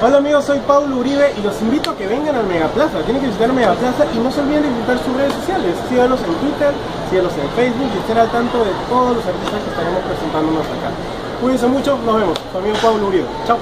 Hola amigos, soy Paulo Uribe y los invito a que vengan al Megaplaza. Tienen que visitar Megaplaza y no se olviden de visitar sus redes sociales. Síganos en Twitter, síganos en Facebook y estén al tanto de todos los artistas que estaremos presentándonos acá. Cuídense mucho, nos vemos. Su amigo Paulo Uribe. Chao.